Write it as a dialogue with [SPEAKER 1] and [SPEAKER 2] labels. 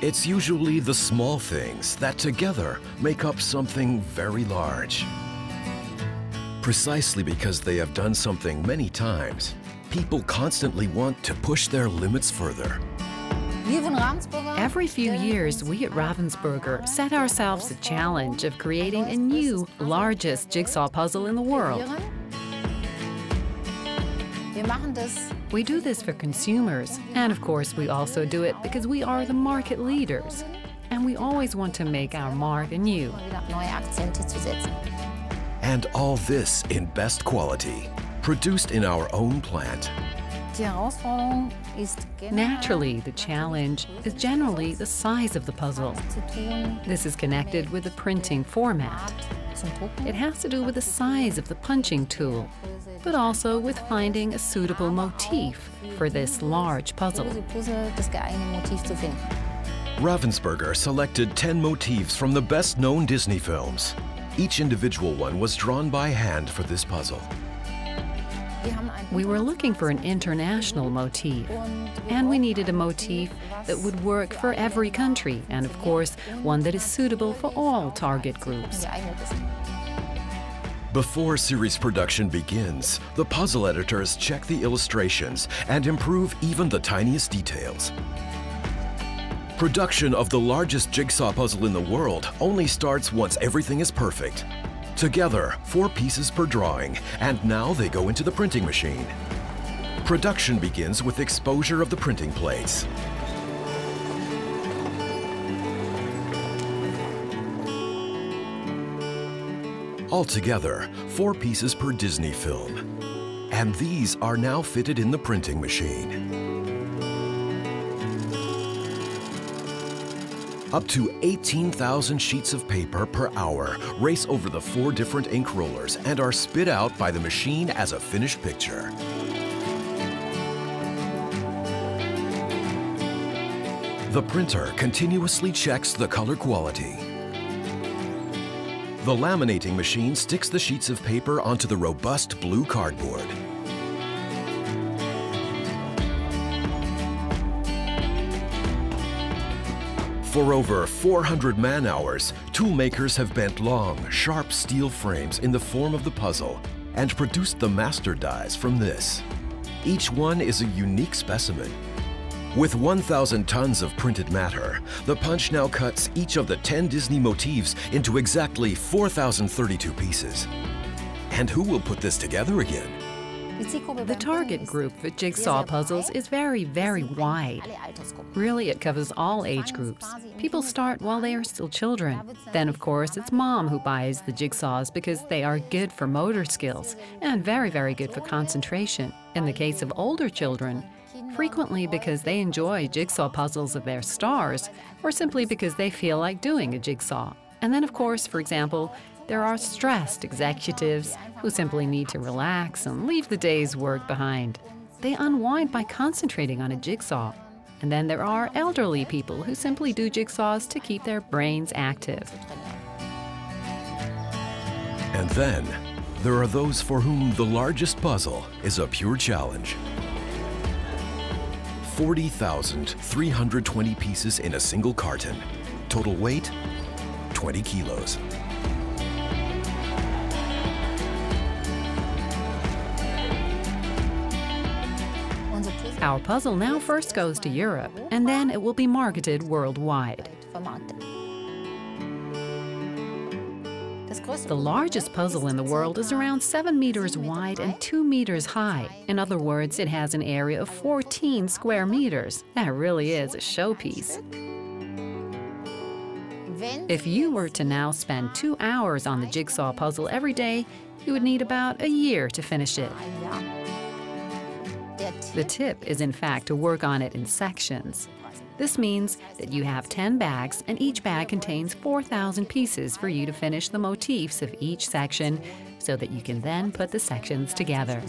[SPEAKER 1] It's usually the small things that together make up something very large. Precisely because they have done something many times, people constantly want to push their limits further.
[SPEAKER 2] Every few years, we at Ravensburger set ourselves the challenge of creating a new, largest jigsaw puzzle in the world. We do this for consumers, and of course, we also do it because we are the market leaders. And we always want to make our mark anew.
[SPEAKER 1] And all this in best quality, produced in our own plant.
[SPEAKER 2] Naturally, the challenge is generally the size of the puzzle. This is connected with the printing format. It has to do with the size of the punching tool, but also with finding a suitable motif for this large puzzle.
[SPEAKER 1] Ravensburger selected 10 motifs from the best-known Disney films. Each individual one was drawn by hand for this puzzle.
[SPEAKER 2] We were looking for an international motif, and we needed a motif that would work for every country, and of course, one that is suitable for all target groups.
[SPEAKER 1] Before series production begins, the puzzle editors check the illustrations and improve even the tiniest details. Production of the largest jigsaw puzzle in the world only starts once everything is perfect. Together, four pieces per drawing, and now they go into the printing machine. Production begins with exposure of the printing plates. Altogether, four pieces per Disney film. And these are now fitted in the printing machine. Up to 18,000 sheets of paper per hour race over the four different ink rollers and are spit out by the machine as a finished picture. The printer continuously checks the color quality. The laminating machine sticks the sheets of paper onto the robust blue cardboard. For over 400 man-hours, toolmakers have bent long, sharp steel frames in the form of the puzzle and produced the master dies from this. Each one is a unique specimen. With 1,000 tons of printed matter, the punch now cuts each of the 10 Disney motifs into exactly 4,032 pieces. And who will put this together again?
[SPEAKER 2] The target group for jigsaw puzzles is very, very wide. Really, it covers all age groups. People start while they are still children. Then, of course, it's mom who buys the jigsaws because they are good for motor skills and very, very good for concentration. In the case of older children, frequently because they enjoy jigsaw puzzles of their stars or simply because they feel like doing a jigsaw. And then, of course, for example, there are stressed executives who simply need to relax and leave the day's work behind. They unwind by concentrating on a jigsaw. And then there are elderly people who simply do jigsaws to keep their brains active.
[SPEAKER 1] And then, there are those for whom the largest puzzle is a pure challenge. 40,320 pieces in a single carton. Total weight, 20 kilos.
[SPEAKER 2] Our puzzle now first goes to Europe, and then it will be marketed worldwide. The largest puzzle in the world is around 7 meters wide and 2 meters high. In other words, it has an area of 14 square meters. That really is a showpiece. If you were to now spend two hours on the jigsaw puzzle every day, you would need about a year to finish it. The tip is in fact to work on it in sections. This means that you have 10 bags and each bag contains 4,000 pieces for you to finish the motifs of each section so that you can then put the sections together.